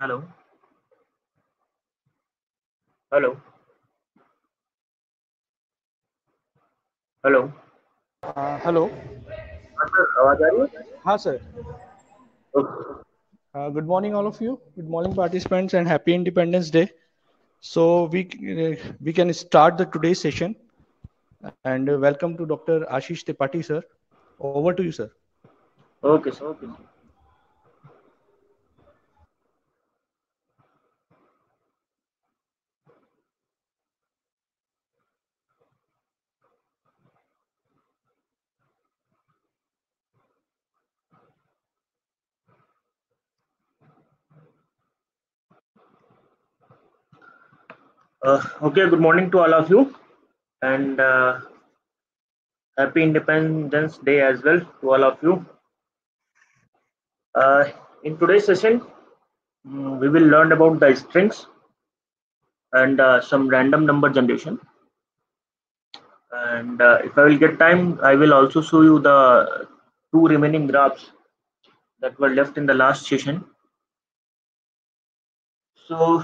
Hello. Hello. Hello hello हाँ sir आवाज आ रही है हाँ sir Okay. good morning all of you good morning participants and happy independence day so we uh, we can start the today's session and uh, welcome to dr ashish Tripathi sir over to you sir Okay, Uh, okay, good morning to all of you and uh, happy Independence Day as well to all of you. Uh, in today's session, mm, we will learn about the strings and uh, some random number generation. And uh, if I will get time, I will also show you the two remaining graphs that were left in the last session. So,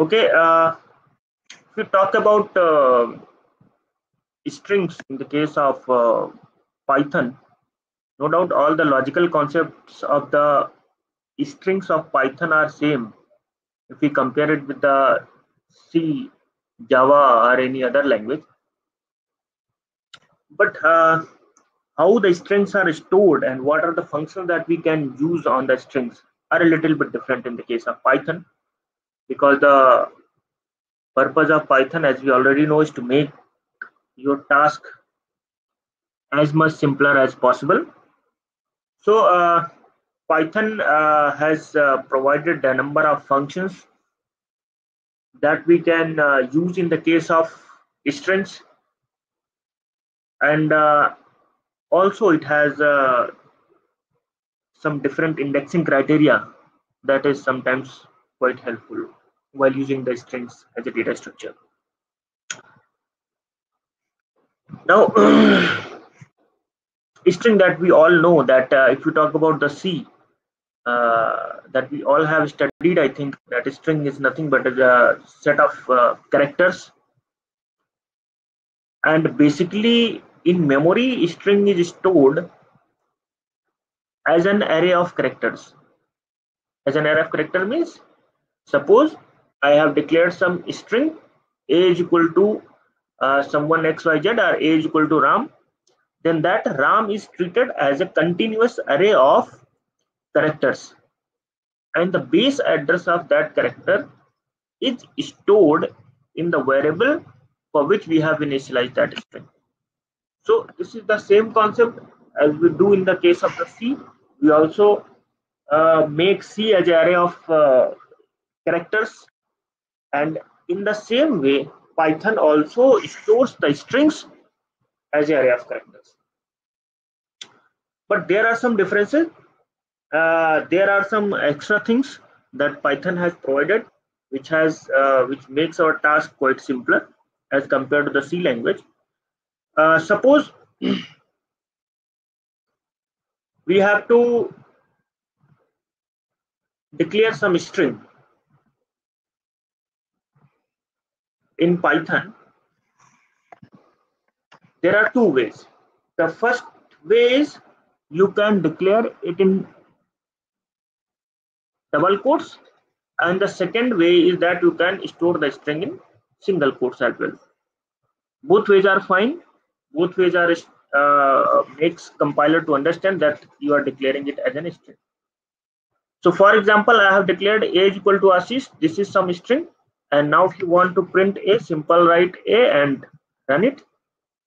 okay, uh, if we talk about uh, strings in the case of uh, Python, no doubt all the logical concepts of the strings of Python are same if we compare it with the C, Java or any other language. But uh, how the strings are stored and what are the functions that we can use on the strings are a little bit different in the case of Python because the purpose of Python as we already know is to make your task as much simpler as possible. So uh, Python uh, has uh, provided a number of functions that we can uh, use in the case of strings and uh, also it has uh, some different indexing criteria that is sometimes quite helpful while using the strings as a data structure. Now, string that we all know that uh, if you talk about the C, uh, that we all have studied, I think that string is nothing but a set of uh, characters. And basically, in memory, string is stored as an array of characters. As an array of character means, suppose I have declared some string a is equal to uh, someone xyz or a is equal to ram. Then that ram is treated as a continuous array of characters. And the base address of that character is stored in the variable for which we have initialized that string. So this is the same concept as we do in the case of the c. We also uh, make c as an array of uh, characters and in the same way python also stores the strings as array of characters but there are some differences. Uh, there are some extra things that python has provided which has uh, which makes our task quite simpler as compared to the c language. Uh, suppose we have to declare some string in python there are two ways. The first way is you can declare it in double quotes and the second way is that you can store the string in single quotes as well. Both ways are fine. Both ways are uh, makes compiler to understand that you are declaring it as an string. So for example i have declared a is equal to Ashish. this is some string and now if you want to print a simple write a and run it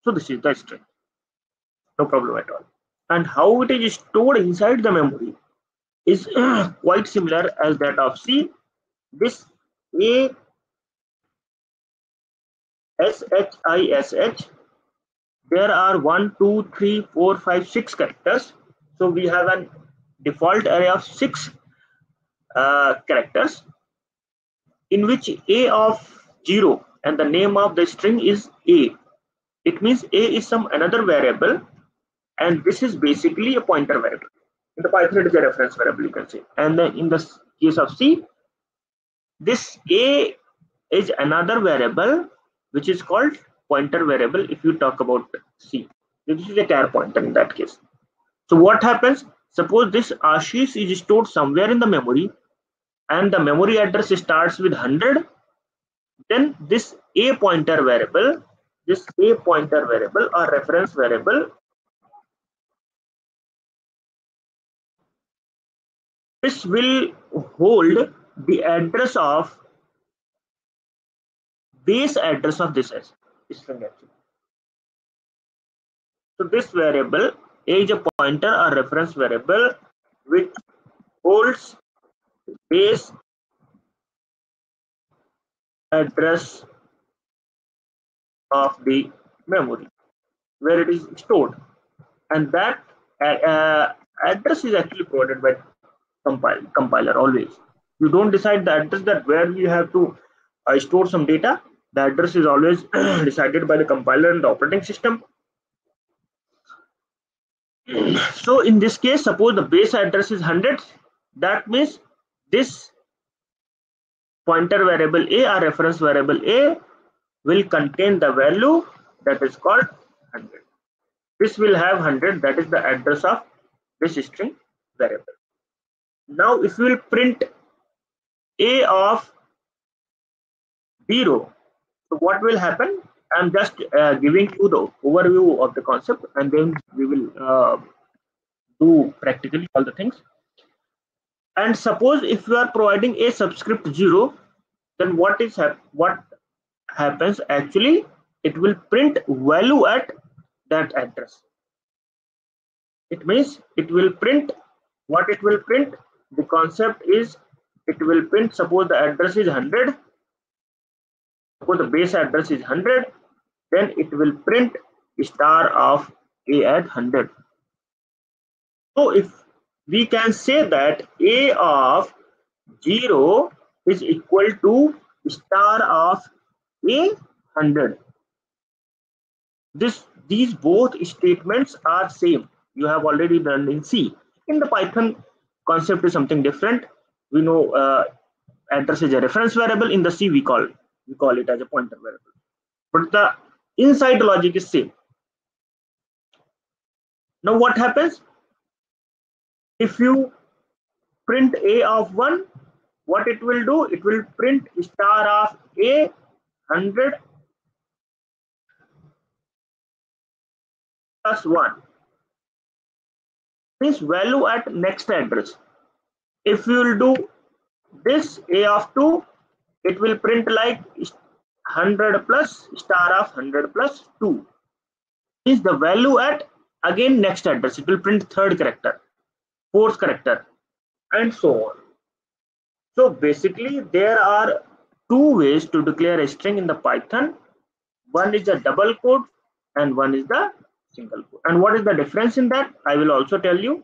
so this is the string no problem at all and how it is stored inside the memory is quite similar as that of C. This A S H I S H. There are one, two, three, four, five, six characters. So we have an default array of six uh, characters in which A of zero and the name of the string is A. It means A is some another variable and this is basically a pointer variable In the Python, it is a reference variable, you can say. And then in the case of C, this A is another variable which is called pointer variable if you talk about C. This is a char pointer in that case. So what happens? Suppose this Ashish is stored somewhere in the memory and the memory address starts with 100 then this a pointer variable this a pointer variable or reference variable this will hold the address of base address of this string actually. So this variable is a pointer or reference variable which holds base address of the memory where it is stored. And that uh, address is actually provided by compile, compiler always. You don't decide the address that where you have to uh, store some data. The address is always decided by the compiler and the operating system. So in this case suppose the base address is 100 that means this pointer variable a or reference variable a will contain the value that is called 100 this will have 100 that is the address of this string variable. Now if we will print a of 0 so what will happen? I'm just uh, giving you the overview of the concept and then we will uh, do practically all the things and suppose if you are providing a subscript 0 then what is hap what happens? Actually it will print value at that address. It means it will print what it will print? The concept is it will print suppose the address is 100 suppose the base address is 100 then it will print star of a at 100 so if we can say that a of 0 is equal to star of a 100 this these both statements are same. You have already done in c. In the python concept is something different. We know uh, address is a reference variable. In the c we call we call it as a pointer variable. But the inside logic is same. Now what happens if you print a of 1 what it will do? It will print star of a 100 plus 1 this value at next address. If you will do this a of 2 it will print like 100 plus star of 100 plus 2 is the value at again next address. It will print third character fourth character and so on. So basically there are two ways to declare a string in the python. One is the double quote and one is the single quote. And what is the difference in that? I will also tell you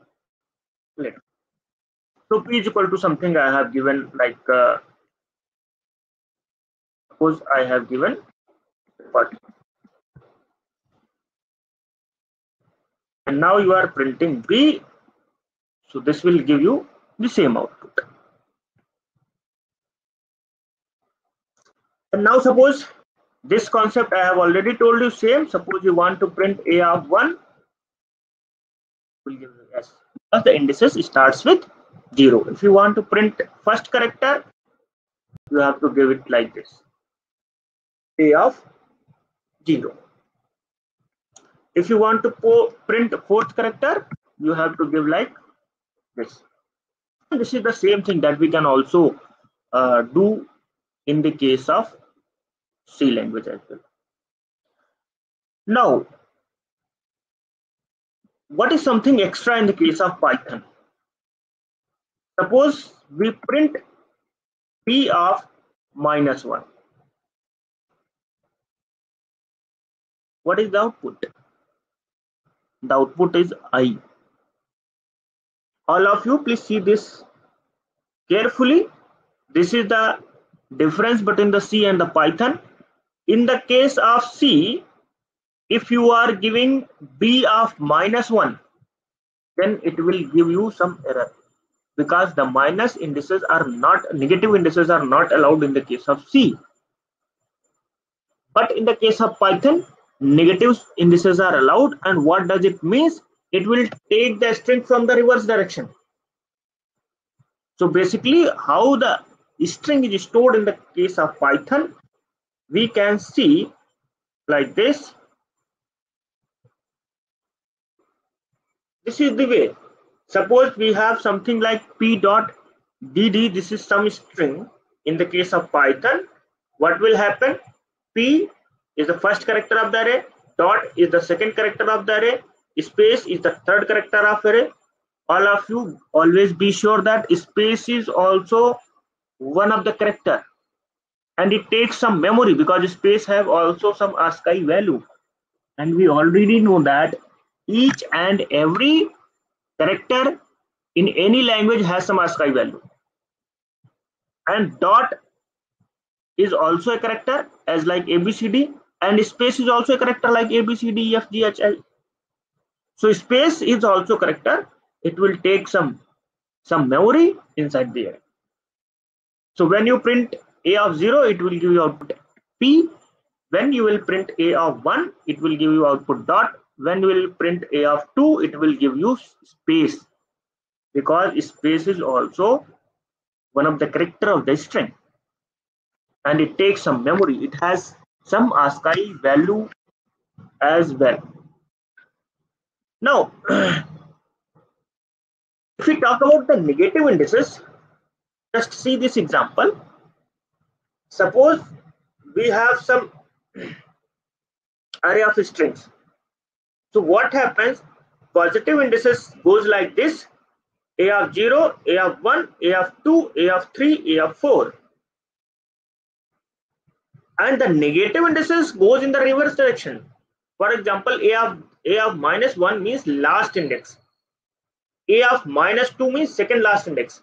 later. So p is equal to something i have given like uh, suppose I have given what? And now you are printing B so this will give you the same output. And now suppose this concept I have already told you same. Suppose you want to print A of 1 will give you because the indices starts with 0 if you want to print first character you have to give it like this. A of 0. If you want to print fourth character, you have to give like this. This is the same thing that we can also uh, do in the case of C language as well. Now, what is something extra in the case of Python? Suppose we print p of minus 1. what is the output the output is i all of you please see this carefully this is the difference between the c and the python in the case of c if you are giving b of minus 1 then it will give you some error because the minus indices are not negative indices are not allowed in the case of C. But in the case of Python, negative indices are allowed. And what does it means? It will take the string from the reverse direction. So basically how the string is stored in the case of Python, we can see like this. This is the way Suppose we have something like p dot dd, this is some string. In the case of Python, what will happen? p is the first character of the array, dot is the second character of the array, space is the third character of array. All of you always be sure that space is also one of the character and it takes some memory because space have also some ASCII value and we already know that each and every character in any language has some ASCII value. And dot is also a character as like ABCD and space is also a character like ABCD. So space is also character. It will take some some memory inside there. So when you print A of 0, it will give you output P. When you will print A of 1, it will give you output dot when you will print a of 2 it will give you space because space is also one of the character of the string and it takes some memory it has some ASCII value as well now if we talk about the negative indices just see this example suppose we have some array of strings so what happens? Positive indices goes like this. A of 0, A of 1, A of 2, A of 3, A of 4. And the negative indices goes in the reverse direction. For example, A of A of minus 1 means last index. A of minus 2 means second last index.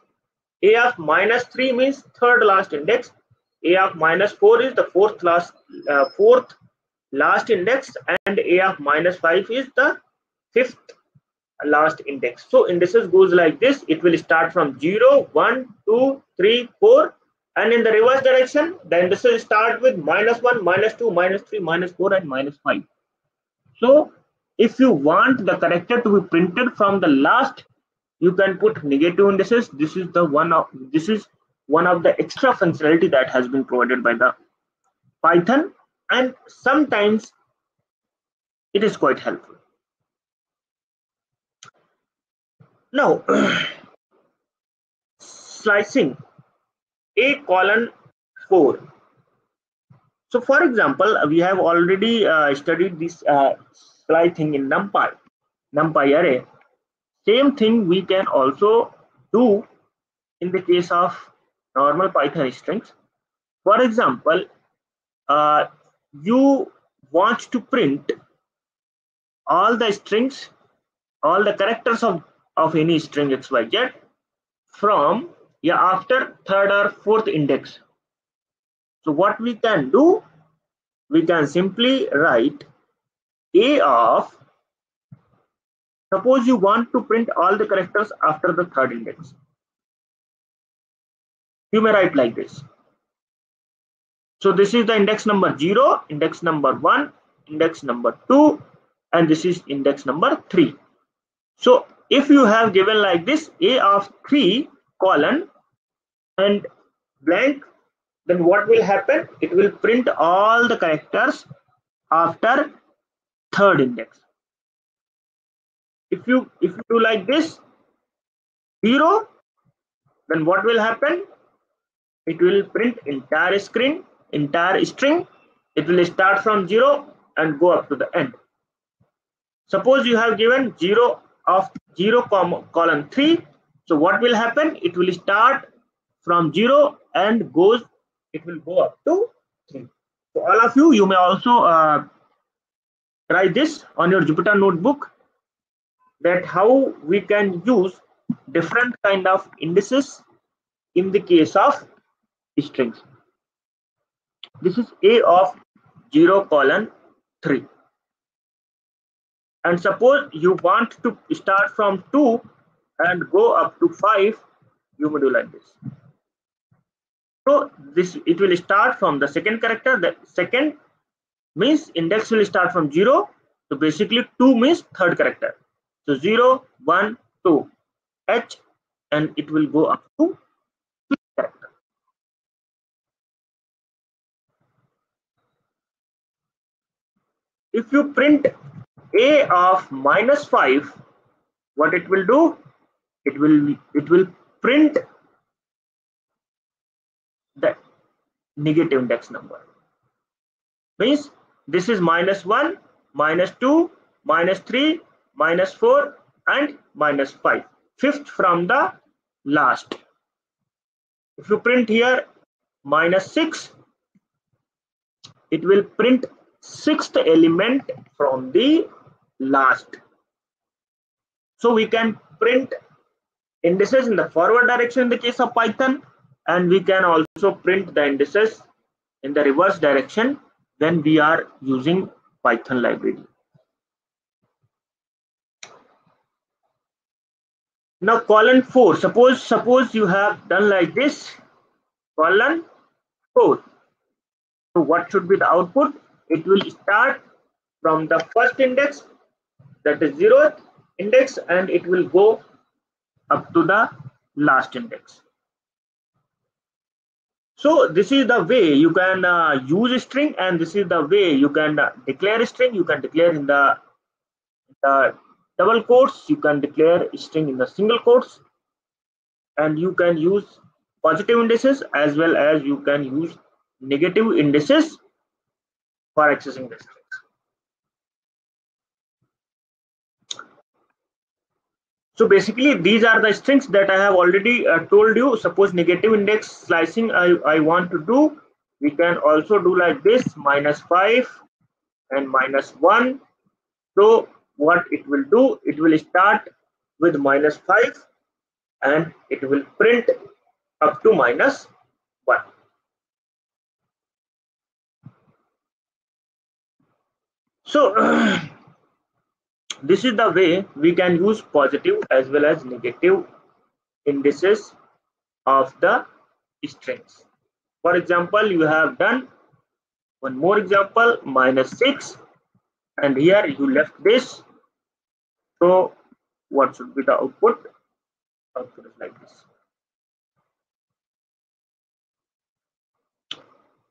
A of minus 3 means third last index. A of minus 4 is the fourth last uh, fourth last index and a of minus 5 is the fifth last index so indices goes like this it will start from 0 1 2 3 4 and in the reverse direction the indices start with minus 1 minus 2 minus 3 minus 4 and minus 5 so if you want the character to be printed from the last you can put negative indices this is the one of this is one of the extra functionality that has been provided by the python and sometimes it is quite helpful. Now, slicing a colon 4. So for example, we have already uh, studied this uh, slicing in NumPy, NumPy array. Same thing we can also do in the case of normal Python strings. For example, uh, you want to print all the strings, all the characters of, of any string xyz from yeah, after third or fourth index. So what we can do, we can simply write a of, suppose you want to print all the characters after the third index. You may write like this. So this is the index number 0, index number 1, index number 2, and this is index number 3. So if you have given like this a of 3 colon and blank, then what will happen? It will print all the characters after third index. If you if you do like this, 0, then what will happen? It will print entire screen entire string, it will start from 0 and go up to the end. Suppose you have given 0 of 0 colon 3. So what will happen? It will start from 0 and goes, it will go up to 3. So all of you, you may also uh, try this on your Jupyter notebook that how we can use different kind of indices in the case of strings. This is A of 0 colon 3. and suppose you want to start from 2 and go up to 5 you may do like this so this it will start from the second character the second means index will start from 0 so basically 2 means third character. So 0 1 2 h and it will go up to character. If you print a of minus 5 what it will do? It will it will print the negative index number. Means this is minus 1 minus 2 minus 3 minus 4 and minus 5 fifth from the last. If you print here minus 6 it will print sixth element from the last. So we can print indices in the forward direction in the case of python and we can also print the indices in the reverse direction when we are using python library. Now colon 4 suppose suppose you have done like this. Colon 4 so what should be the output? It will start from the first index that is zeroth index and it will go up to the last index so this is the way you can uh, use a string and this is the way you can uh, declare a string. You can declare in the, the double quotes. You can declare string in the single quotes. And you can use positive indices as well as you can use negative indices for accessing the strings so basically these are the strings that i have already uh, told you. Suppose negative index slicing i i want to do. We can also do like this minus 5 and minus 1 so what it will do it will start with minus 5 and it will print up to minus 1 so this is the way we can use positive as well as negative indices of the strings. For example you have done one more example minus 6 and here you left this. So what should be the output? Output is like this.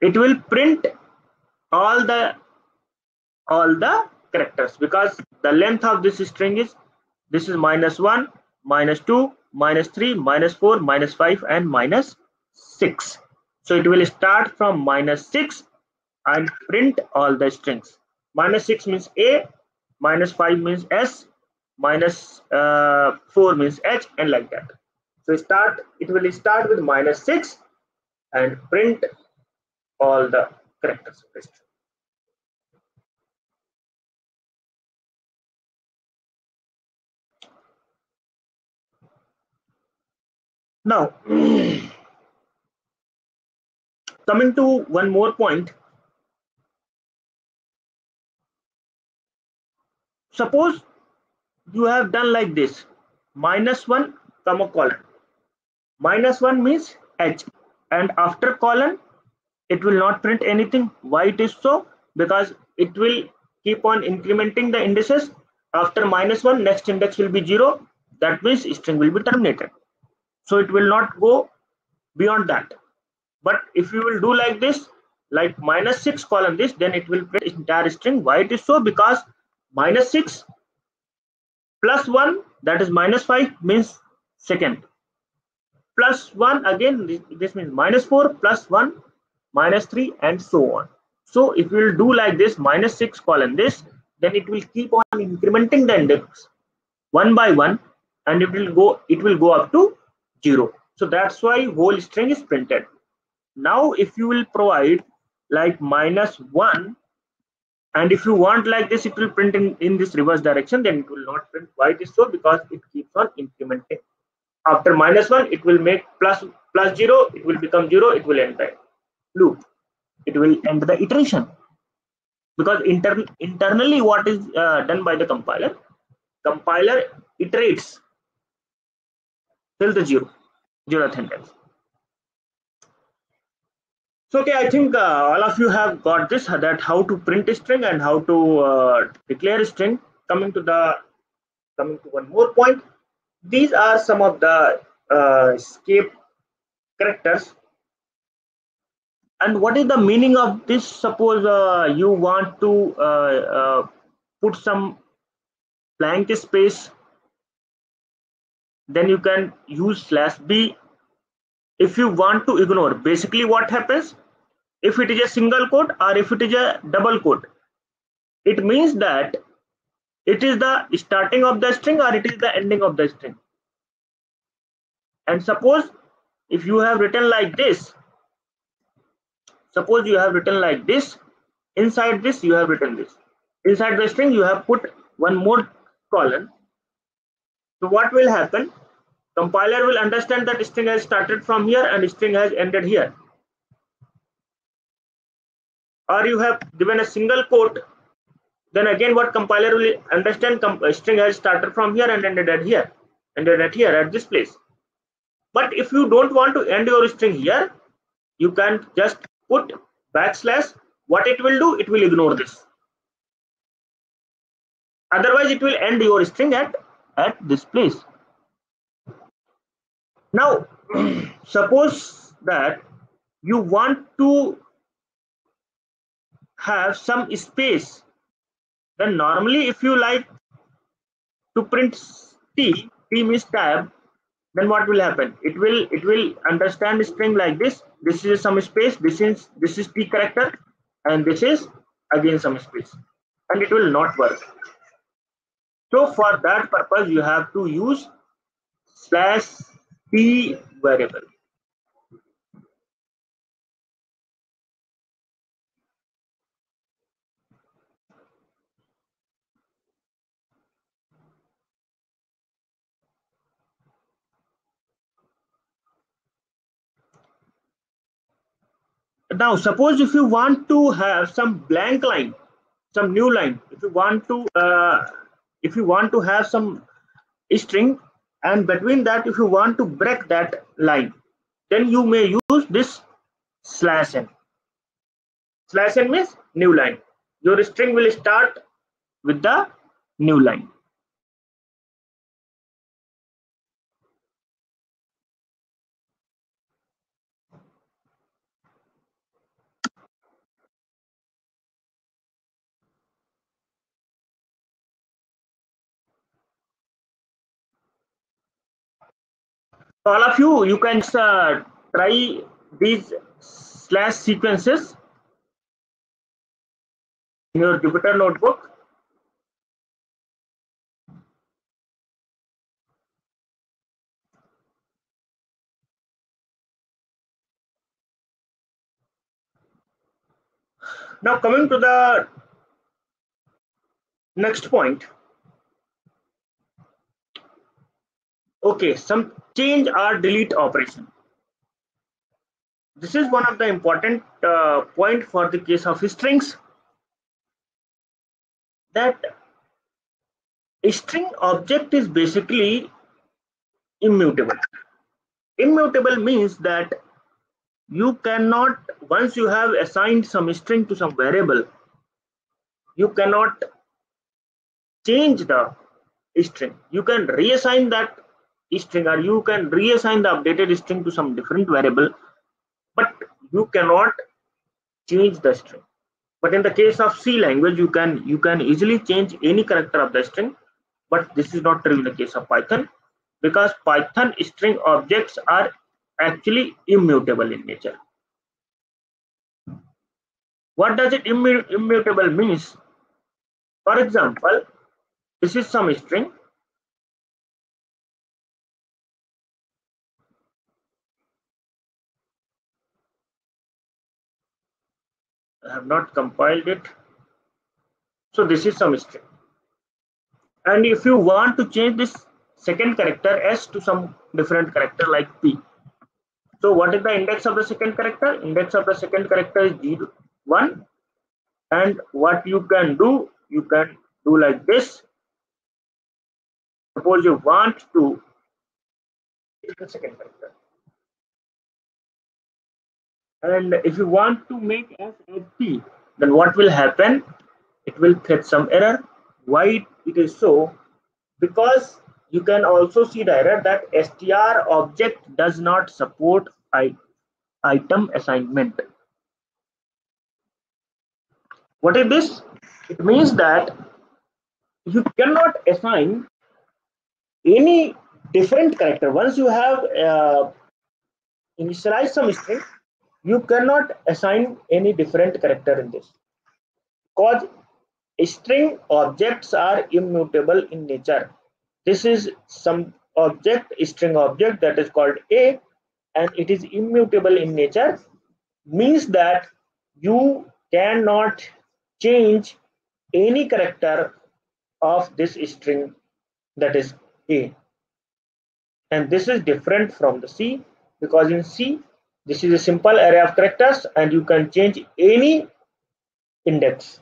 It will print all the all the characters. Because the length of this string is this is minus 1 minus 2 minus 3 minus 4 minus 5 and minus 6 so it will start from minus 6 and print all the strings. Minus 6 means a minus 5 means s minus, uh, 4 means h and like that. So start it will start with minus 6 and print all the characters now coming to one more point. Suppose you have done like this. Minus 1 comma colon. Minus 1 means h. And after colon it will not print anything. Why it is so? Because it will keep on incrementing the indices. After minus 1 next index will be 0 that means string will be terminated so it will not go beyond that. But if you will do like this like minus 6 colon this then it will print entire string. Why it is so? Because minus 6 plus 1 that is minus 5 means second. Plus 1 again this means minus 4 plus 1 minus 3 and so on. So if we will do like this minus 6 colon this then it will keep on incrementing the index one by one and it will go it will go up to 0 so that's why whole string is printed. Now if you will provide like minus 1 and if you want like this it will print in in this reverse direction then it will not print. Why it is so? Because it keeps on incrementing. After minus 1 it will make plus plus 0 it will become 0 it will end the loop it will end the iteration. Because inter internally what is uh, done by the compiler? Compiler iterates till the zero zeroth index so okay i think uh, all of you have got this that how to print a string and how to uh, declare a string. Coming to the coming to one more point. These are some of the uh, escape characters and what is the meaning of this? Suppose uh, you want to uh, uh, put some blank space then you can use slash b if you want to ignore. Basically what happens? If it is a single quote or if it is a double quote it means that it is the starting of the string or it is the ending of the string. And suppose if you have written like this suppose you have written like this inside this you have written this. Inside the string you have put one more colon so what will happen? Compiler will understand that string has started from here and string has ended here. Or you have given a single quote then again what compiler will understand com uh, string has started from here and ended at here ended at here at this place. But if you don't want to end your string here you can just put backslash. What it will do? It will ignore this. Otherwise it will end your string at at this place. Now suppose that you want to have some space. Then normally if you like to print t t means tab then what will happen? It will it will understand string like this. This is some space this is this is t character and this is again some space. And it will not work so for that purpose you have to use slash p variable. Now suppose if you want to have some blank line some new line if you want to uh, if you want to have some string and between that if you want to break that line then you may use this slash n. Slash n means new line. Your string will start with the new line all of you you can uh, try these slash sequences in your Jupyter notebook. Now coming to the next point okay some change or delete operation. This is one of the important uh, point for the case of strings. That a string object is basically immutable. Immutable means that you cannot once you have assigned some string to some variable you cannot change the string. You can reassign that string or you can reassign the updated string to some different variable but you cannot change the string. But in the case of c language you can you can easily change any character of the string but this is not true in the case of python because python string objects are actually immutable in nature. What does it immu immutable means? For example this is some string I have not compiled it. So this is some string. And if you want to change this second character S to some different character like P. So what is the index of the second character? Index of the second character is 0, 1 and what you can do you can do like this suppose you want to the second character and if you want to make s empty then what will happen? It will get some error. Why it is so? Because you can also see the error that str object does not support item assignment. What is this? It means that you cannot assign any different character. Once you have uh, initialized some string you cannot assign any different character in this. Because string objects are immutable in nature. This is some object string object that is called a and it is immutable in nature. Means that you cannot change any character of this string that is a. And this is different from the c because in c this is a simple array of characters and you can change any index.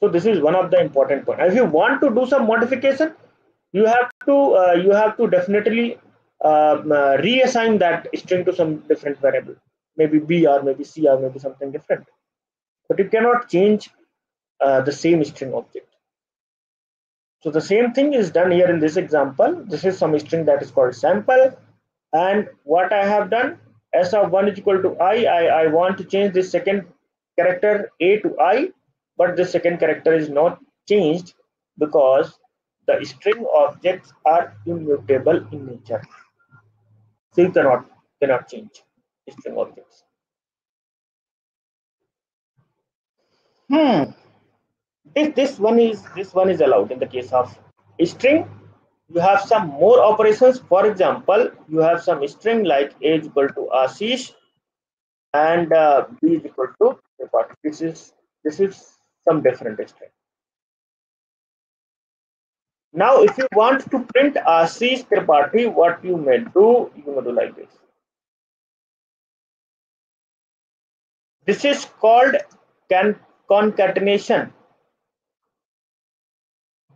So this is one of the important point. If you want to do some modification you have to uh, you have to definitely um, uh, reassign that string to some different variable. Maybe b or maybe c or maybe something different. But you cannot change uh, the same string object. So the same thing is done here in this example. This is some string that is called sample and what i have done s of 1 is equal to i i, I want to change this second character a to i but the second character is not changed because the string objects are immutable in nature. So you cannot cannot change string objects. Hmm. This this one is this one is allowed in the case of string. You have some more operations. For example, you have some string like a is equal to Ashish and uh, b is equal to this is this is some different string. Now, if you want to print Ashish Tripathi, what you may do, you may do like this. This is called concatenation.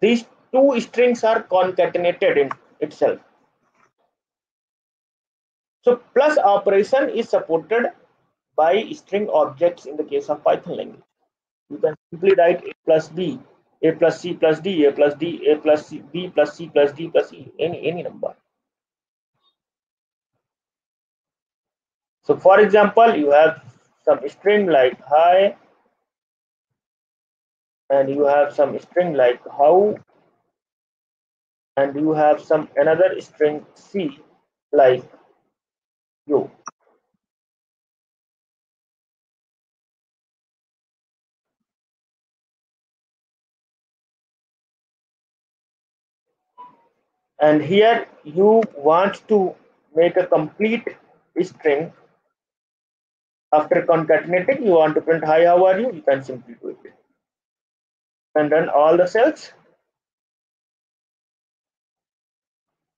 These two strings are concatenated in itself. So plus operation is supported by string objects in the case of Python language you can simply write a plus b a plus c plus d a plus d a plus c b plus c plus d plus e any any number so for example you have some string like hi and you have some string like how and you have some another string c like you. And here you want to make a complete string. After concatenating you want to print hi how are you you can simply do it. And run all the cells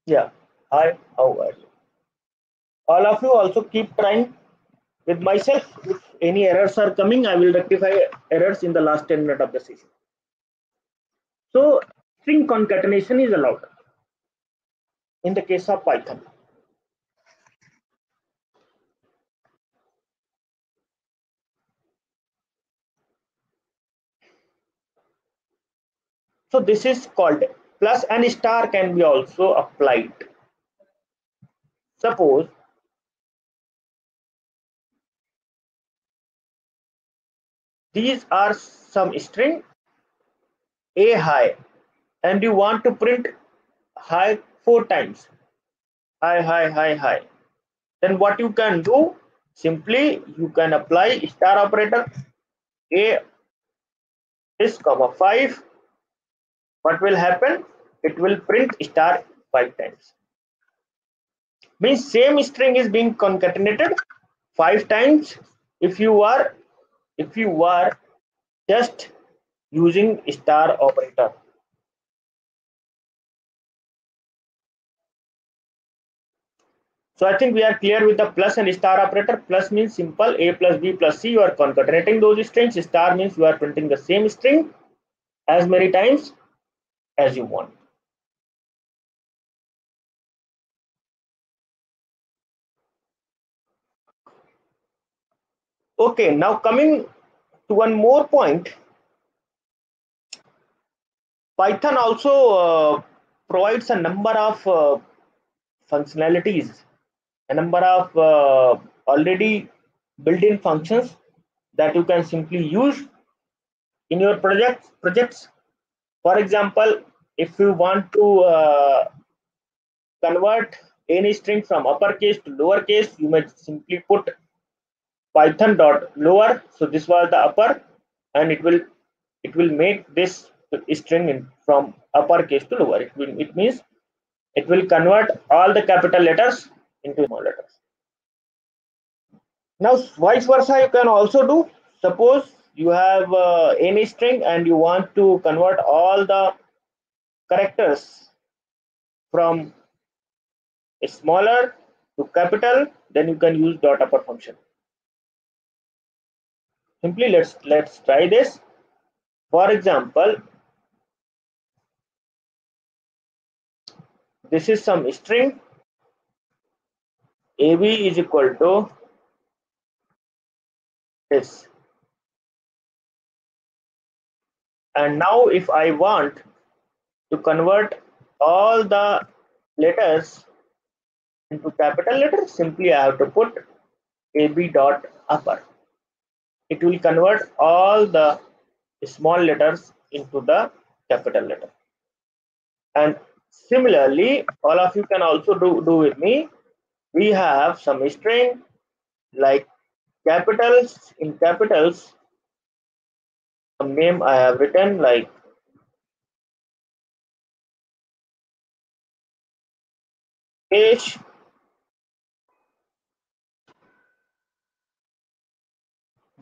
yeah. Hi how are you? All of you also keep trying. With myself if any errors are coming i will rectify errors in the last 10 minutes of the session. So string concatenation is allowed in the case of Python. So this is called plus and star can be also applied. Suppose these are some string a hi and you want to print hi four times. Hi hi hi hi then what you can do? Simply you can apply star operator a is comma 5 what will happen it will print star 5 times means same string is being concatenated 5 times if you are if you are just using star operator So I think we are clear with the plus and star operator. Plus means simple A plus B plus C. You are concatenating those strings. Star means you are printing the same string as many times as you want. Okay, now coming to one more point. Python also uh, provides a number of uh, functionalities, a number of uh, already built-in functions that you can simply use in your project projects. For example, if you want to uh, convert any string from uppercase to lowercase, you may simply put python dot lower. So this was the upper, and it will it will make this string in, from uppercase to lower. It will it means it will convert all the capital letters into small letters. Now vice versa you can also do. Suppose you have uh, any string and you want to convert all the characters from smaller to capital then you can use dot upper function simply let's let's try this. For example this is some string. Ab is equal to this. And now if i want to convert all the letters into capital letters simply i have to put ab dot upper it will convert all the small letters into the capital letter and Similarly, all of you can also do, do with me. We have some string like capitals in capitals. Some name I have written like H.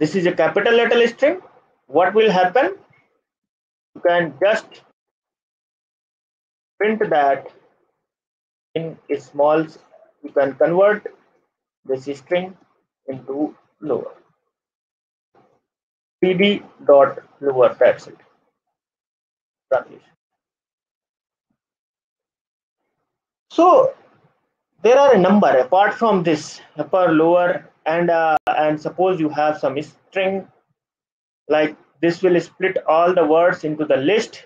This is a capital letter string. What will happen? You can just print that in small you can convert this string into lower pd dot lower that's it so there are a number apart from this upper lower and uh, and suppose you have some string like this will split all the words into the list.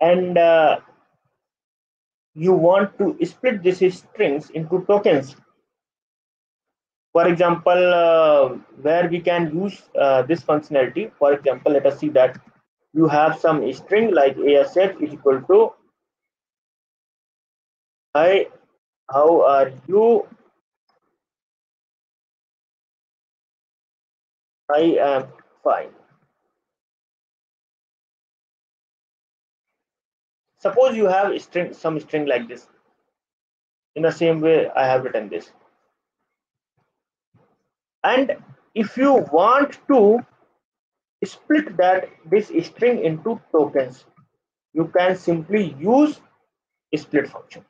And uh, you want to split these strings into tokens. For example uh, where we can use uh, this functionality. For example let us see that you have some string like ash is equal to hi how are you i am fine Suppose you have string, some string like this. In the same way, I have written this. And if you want to split that this string into tokens, you can simply use split function.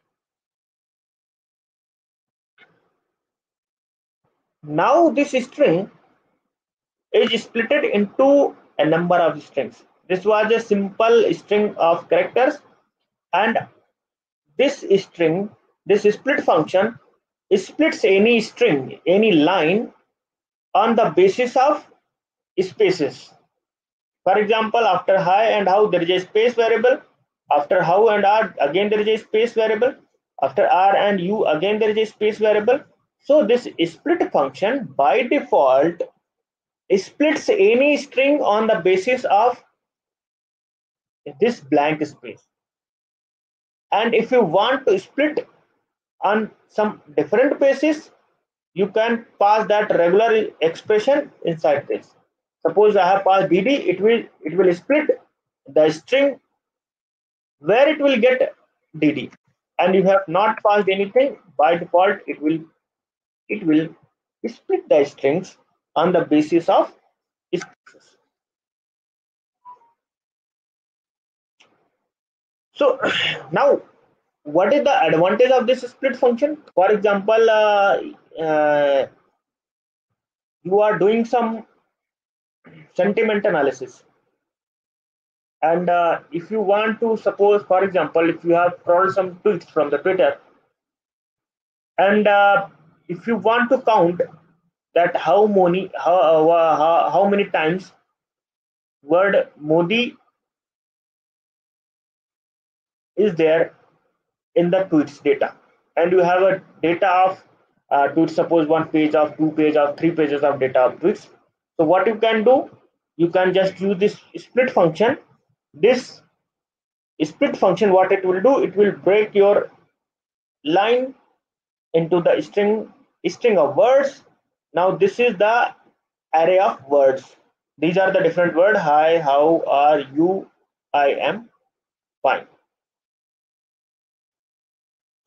Now this string is split into a number of strings. This was a simple string of characters. And this string this split function splits any string any line on the basis of spaces. For example after hi and how there is a space variable. After how and r again there is a space variable. After r and u again there is a space variable. So this split function by default splits any string on the basis of this blank space. And if you want to split on some different basis you can pass that regular expression inside this. Suppose i have passed dd it will it will split the string where it will get dd and you have not passed anything by default it will it will split the strings on the basis of spaces. So now what is the advantage of this split function for example uh, uh, you are doing some sentiment analysis and uh, if you want to suppose for example if you have crawled some tweets from the twitter and uh, if you want to count that how many how, uh, how, how many times word modi is there in the tweets data. And you have a data of uh, tweets suppose one page of two page of three pages of data of tweets. So what you can do you can just use this split function. This split function what it will do it will break your line into the string string of words now this is the array of words. These are the different word. Hi how are you? I am fine.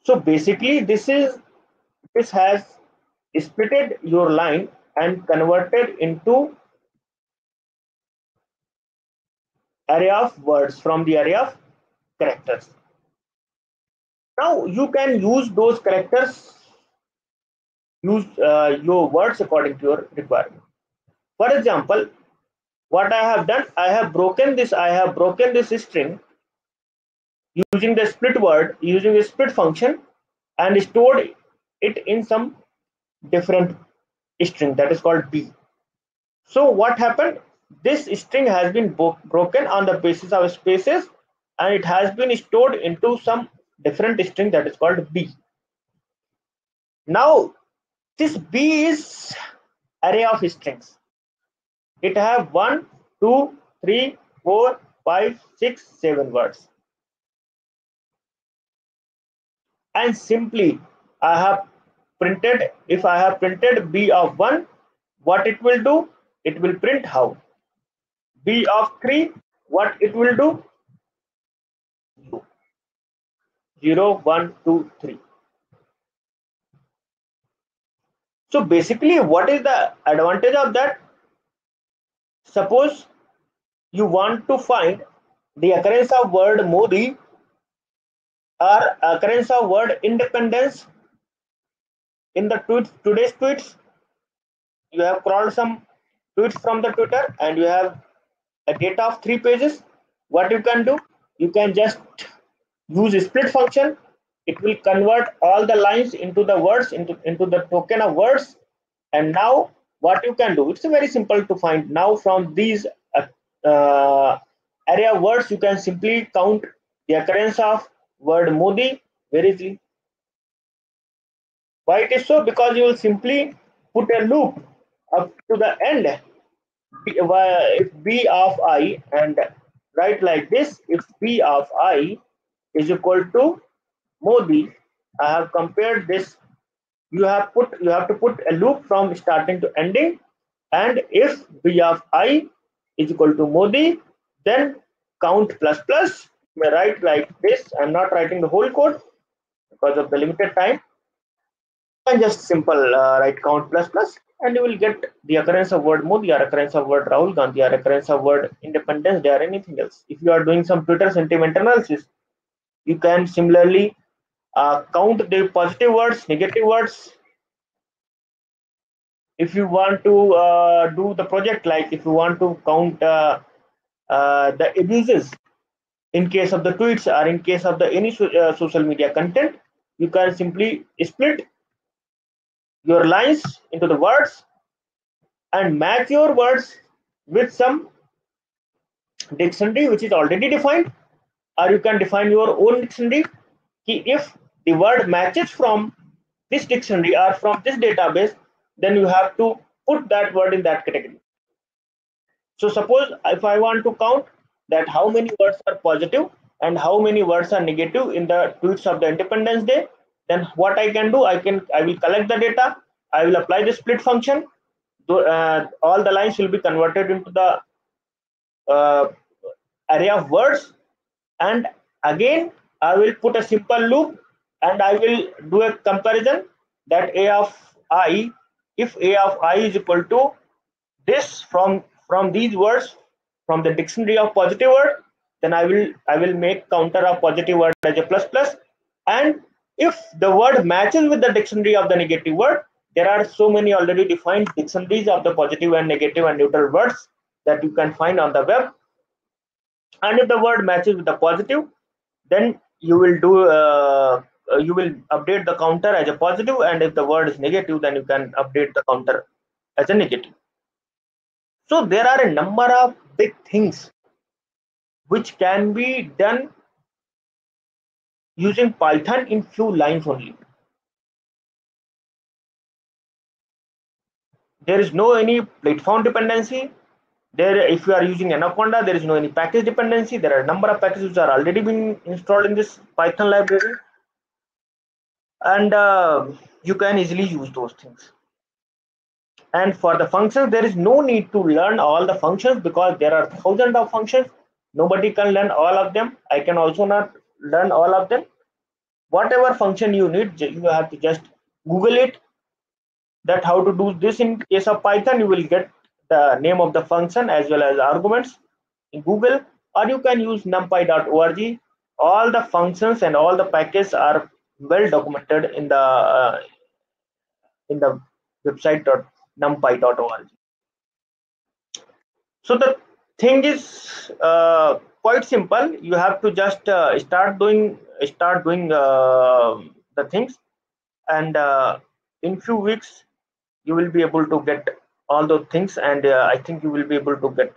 So basically this is this has splitted your line and converted into array of words from the array of characters. Now you can use those characters, use uh, your words according to your requirement. For example, what I have done, I have broken this, I have broken this string using the split word, using a split function and stored it in some different string that is called B. So what happened? this string has been broken on the basis of spaces and it has been stored into some different string that is called b now this b is array of strings. It have one two three four five six seven words. And simply i have printed if i have printed b of one what it will do? It will print how? B of 3 what it will do? 0 1 2 3 so basically what is the advantage of that? Suppose you want to find the occurrence of word modi or occurrence of word independence. In the tweets today's tweets you have crawled some tweets from the twitter and you have a data of three pages. What you can do? You can just use a split function it will convert all the lines into the words into into the token of words. And now what you can do it's very simple to find. Now from these uh, uh, of words you can simply count the occurrence of word modi very easily. Why it is so? Because you will simply put a loop up to the end. If b of i and write like this if b of i is equal to modi i have compared this. You have put you have to put a loop from starting to ending. And if b of i is equal to modi then count plus plus. May write like this. I'm not writing the whole code because of the limited time. And just simple uh, write count plus plus and you will get the occurrence of word Modi or occurrence of word Rahul Gandhi or occurrence of word Independence Day or anything else. If you are doing some Twitter sentiment analysis, you can similarly uh, count the positive words, negative words. If you want to uh, do the project, like if you want to count uh, uh the abuses in case of the tweets or in case of the any so, uh, social media content, you can simply split your lines into the words and match your words with some dictionary which is already defined or you can define your own dictionary if the word matches from this dictionary or from this database then you have to put that word in that category so suppose if i want to count that how many words are positive and how many words are negative in the tweets of the independence day then what I can do, I can I will collect the data, I will apply the split function. Uh, all the lines will be converted into the uh, array of words, and again I will put a simple loop, and I will do a comparison that a of i, if a of i is equal to this from from these words from the dictionary of positive word, then I will I will make counter of positive word as a plus plus. And if the word matches with the dictionary of the negative word there are so many already defined dictionaries of the positive and negative and neutral words that you can find on the web. And if the word matches with the positive then you will do uh, uh, you will update the counter as a positive and if the word is negative then you can update the counter as a negative. So there are a number of big things which can be done using python in few lines only. There is no any platform dependency. There if you are using anaconda there is no any package dependency. There are a number of packages which are already being installed in this python library and uh, you can easily use those things. And for the functions there is no need to learn all the functions because there are thousands of functions. Nobody can learn all of them. I can also not learn all of them. Whatever function you need you have to just google it that how to do this in case of python. You will get the name of the function as well as arguments in google. Or you can use numpy.org all the functions and all the packages are well documented in the uh, in the website numpy.org so the thing is uh, quite simple. You have to just uh, start doing start doing uh, the things. And uh, in few weeks you will be able to get all those things. And uh, i think you will be able to get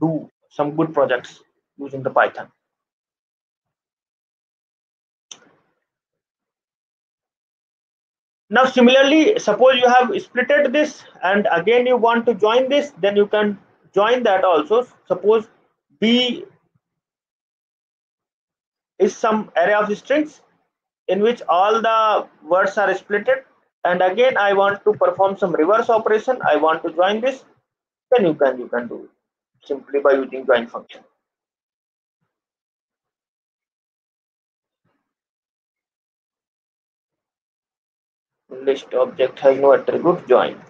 do some good projects using the python now similarly suppose you have splitted this and again you want to join this then you can join that also. Suppose b is some array of strings in which all the words are splitted. And again i want to perform some reverse operation. I want to join this. Then you can you can do it simply by using join function list object has no attribute join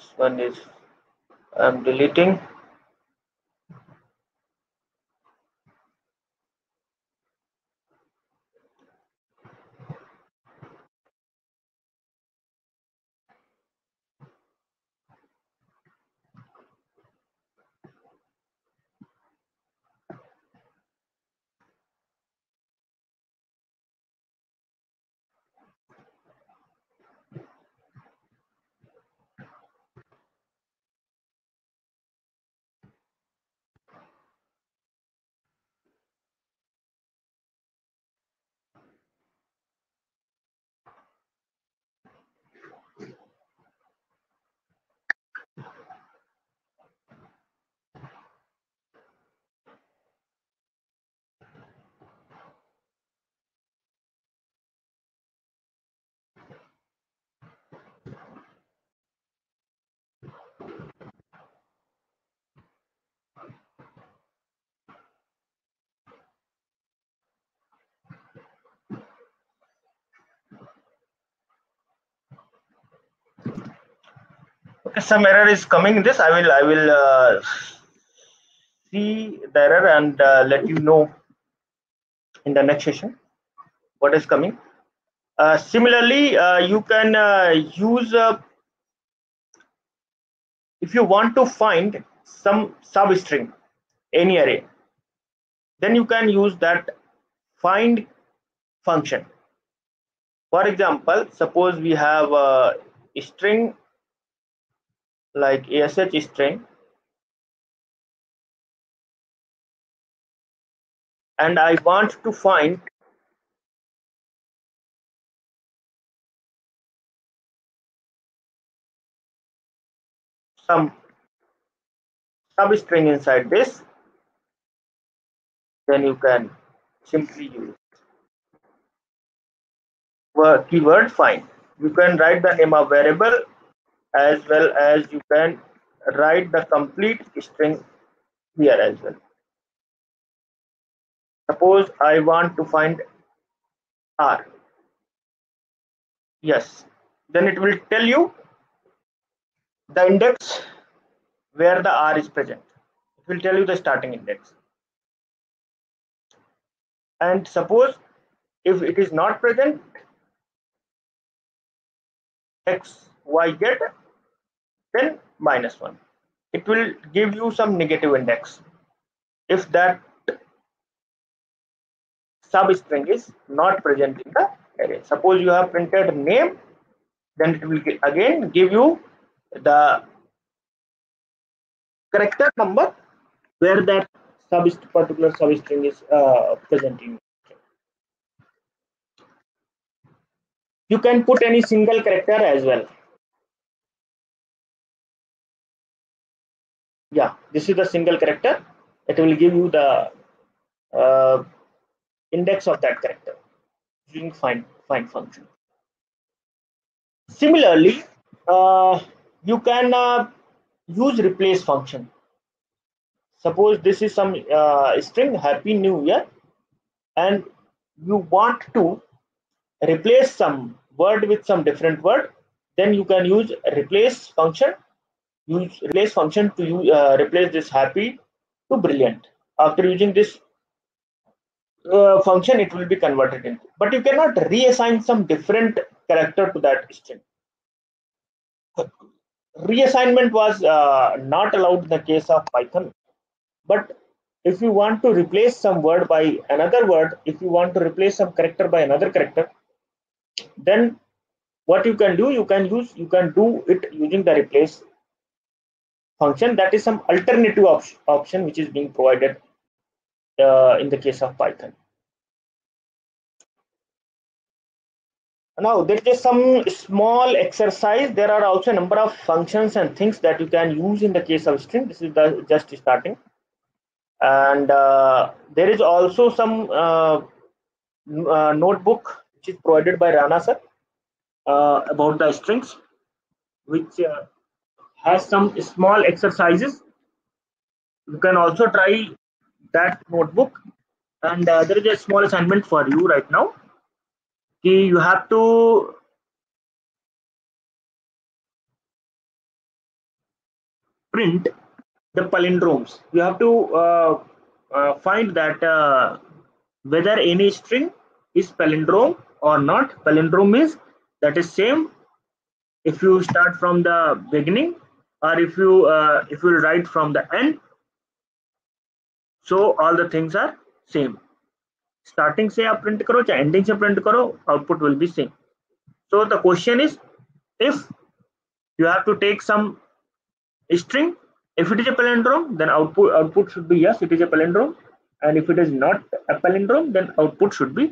this one is i'm deleting okay some error is coming in this. I will i will uh, see the error and uh, let you know in the next session what is coming. Uh, similarly uh, you can uh, use uh, if you want to find some substring any array then you can use that find function. For example suppose we have a string like ASH string and I want to find some substring inside this then you can simply use keyword find. You can write the name of variable as well as you can write the complete string here as well. Suppose i want to find r. Yes. Then it will tell you the index where the r is present. It will tell you the starting index. And suppose if it is not present x y z then minus 1 it will give you some negative index. If that substring is not present in the array. Suppose you have printed name then it will again give you the character number where that sub particular substring is uh, present in. You can put any single character as well yeah this is the single character it will give you the uh, index of that character using find find function. Similarly uh, you can uh, use replace function. Suppose this is some uh, string happy new year and you want to replace some word with some different word then you can use replace function use replace function to uh, replace this happy to brilliant. After using this uh, function it will be converted into but you cannot reassign some different character to that string. Reassignment was uh, not allowed in the case of python but if you want to replace some word by another word if you want to replace some character by another character then what you can do you can use you can do it using the replace function that is some alternative op option which is being provided uh, in the case of python. Now there is some small exercise. There are also a number of functions and things that you can use in the case of string. This is the just starting. And uh, there is also some uh, uh, notebook which is provided by Rana sir uh, about the strings, which uh, has some small exercises. You can also try that notebook. And uh, there is a small assignment for you right now. You have to print the palindromes. You have to uh, uh, find that uh, whether any string is palindrome or not palindrome is that is same if you start from the beginning or if you uh, if you write from the end so all the things are same starting say आप print करो चाहे ending से print करो output will be same so the question is if you have to take some string if it is a palindrome then output output should be yes it is a palindrome and if it is not a palindrome then output should be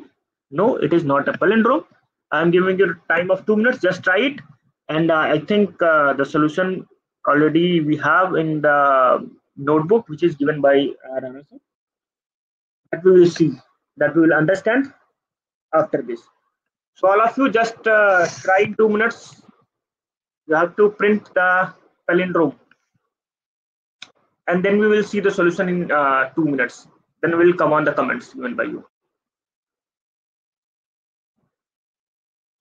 no it is not a palindrome i'm giving you time of two minutes just try it and uh, i think uh, the solution already we have in the notebook which is given by uh, that we will see that we will understand after this. So all of you just uh, try two minutes. You have to print the palindrome. And then we will see the solution in uh, two minutes. Then we will come on the comments given by you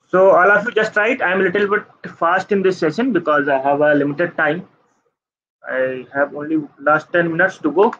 So all of you just try it. I'm a little bit fast in this session because I have a limited time. I have only last 10 minutes to go.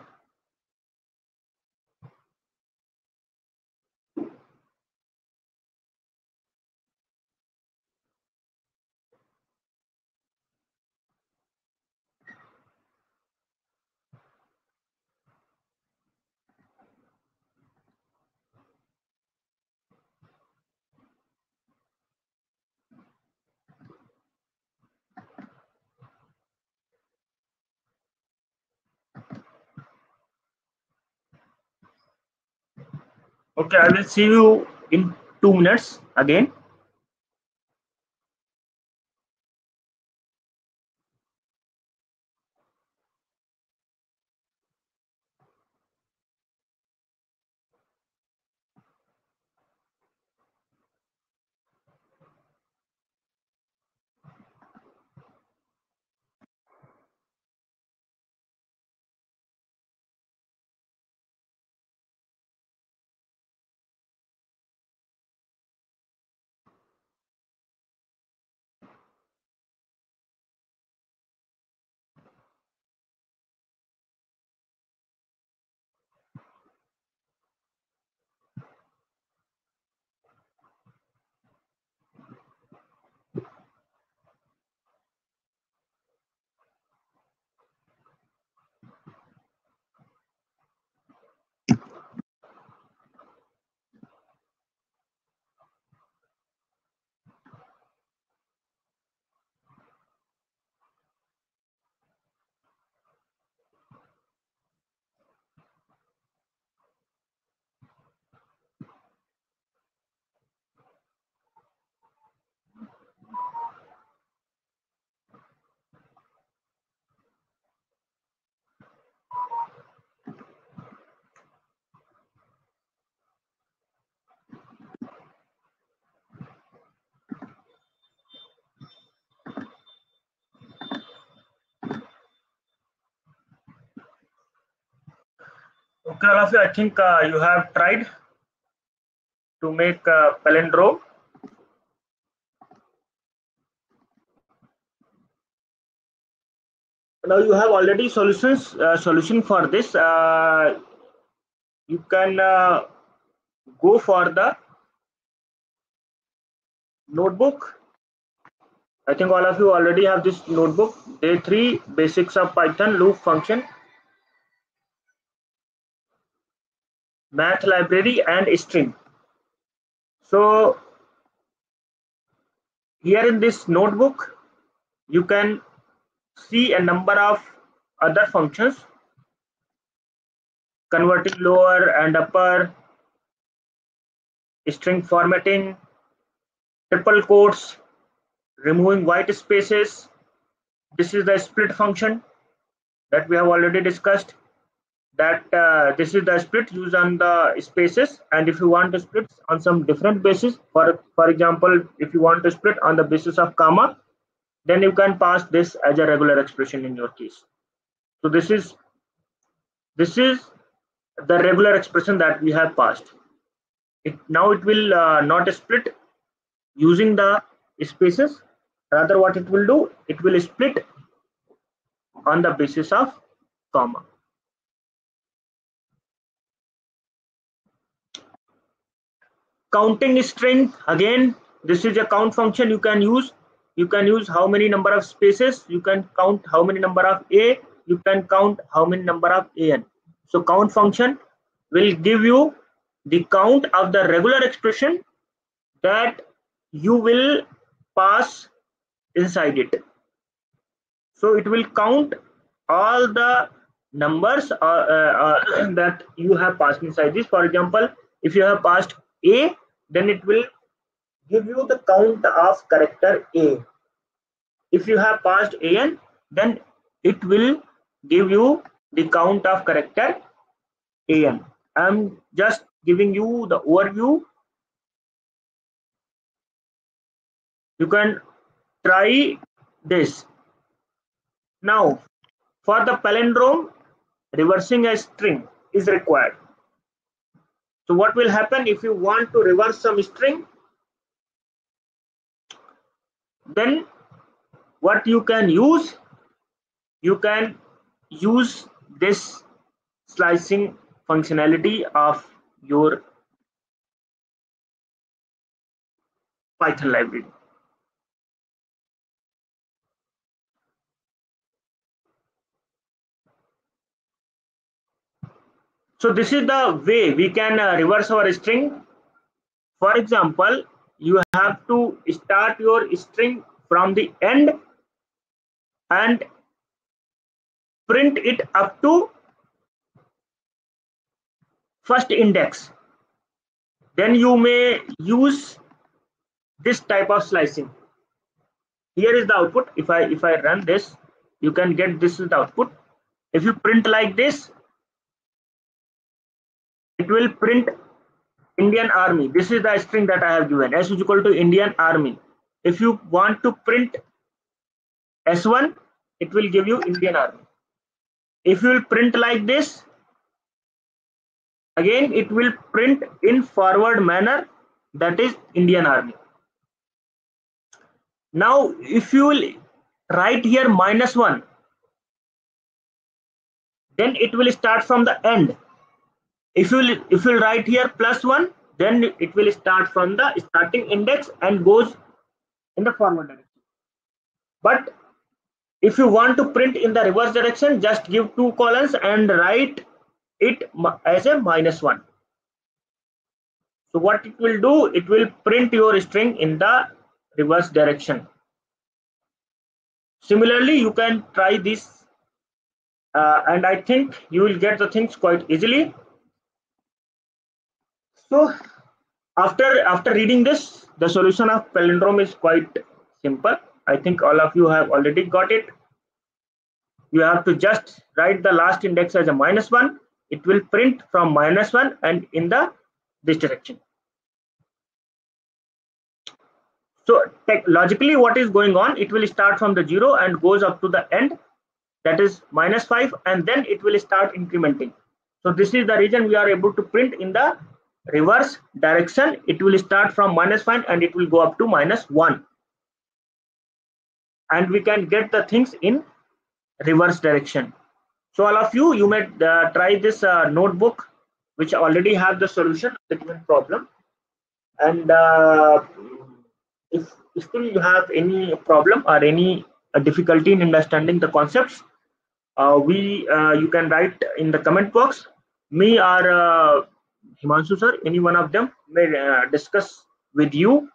Okay, I will see you in two minutes again. Okay, all of you, I think uh, you have tried to make a palindrome. Now you have already solutions uh, solution for this. Uh, you can uh, go for the notebook. I think all of you already have this notebook. Day three, basics of Python loop function, math library and string. So here in this notebook, you can see a number of other functions converting lower and upper, string formatting, triple quotes, removing white spaces. This is the split function that we have already discussed. That uh, this is the split used on the spaces, and if you want to split on some different basis, for for example, if you want to split on the basis of comma, then you can pass this as a regular expression in your case. So this is this is the regular expression that we have passed. It now it will uh, not split using the spaces. Rather, what it will do, it will split on the basis of comma. Counting string again. This is a count function you can use. You can use how many number of spaces. You can count how many number of a. You can count how many number of an so count function will give you the count of the regular expression that you will pass inside it. So it will count all the numbers uh, uh, uh, that you have passed inside this. For example if you have passed a then it will give you the count of character A. If you have passed AN, then it will give you the count of character AN. I'm just giving you the overview. You can try this. Now, for the palindrome, reversing a string is required. So what will happen if you want to reverse some string? then what you can use you can use this slicing functionality of your python library so this is the way we can uh, reverse our string. For example you have to start your string from the end and print it up to first index. Then you may use this type of slicing. Here is the output. If i if i run this you can get this is the output. If you print like this it will print Indian Army. This is the string that I have given. S is equal to Indian Army. If you want to print S1, it will give you Indian Army. If you will print like this, again it will print in forward manner that is Indian Army. Now, if you will write here minus 1, then it will start from the end if you if you write here plus 1 then it will start from the starting index and goes in the forward direction. But if you want to print in the reverse direction just give two colons and write it as a minus 1 so what it will do it will print your string in the reverse direction. Similarly you can try this uh, and i think you will get the things quite easily so after after reading this, the solution of palindrome is quite simple. I think all of you have already got it. You have to just write the last index as a minus one. It will print from minus one and in the this direction. So logically, what is going on? It will start from the zero and goes up to the end, that is minus five, and then it will start incrementing. So this is the reason we are able to print in the reverse direction. It will start from minus 1 and it will go up to minus 1. And we can get the things in reverse direction. So all of you, you may uh, try this uh, notebook, which already have the solution of the given problem. And uh, if still you have any problem or any uh, difficulty in understanding the concepts, uh, we uh, you can write in the comment box. Me or Himanshu sir, any one of them may discuss with you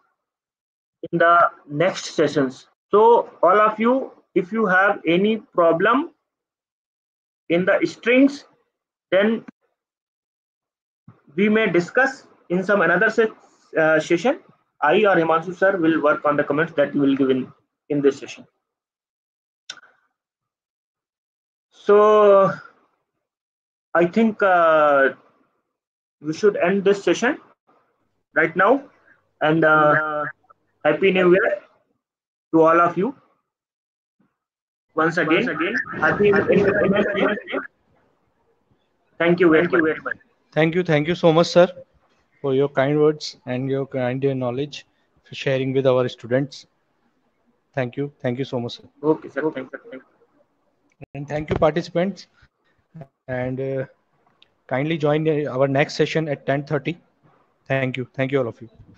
in the next sessions. So all of you, if you have any problem in the strings, then we may discuss in some another se uh, session. I or Himanshu sir will work on the comments that you will give in, in this session. So I think uh, we should end this session right now. And uh, happy new year to all of you. Once again, once again happy, happy thank you very, very much. Thank you thank you so much sir for your kind words and your kind knowledge for sharing with our students. Thank you thank you so much sir. okay sir. Thank you, and thank you participants. And uh, kindly join uh, our next session at 10:30 thank you. Thank you all of you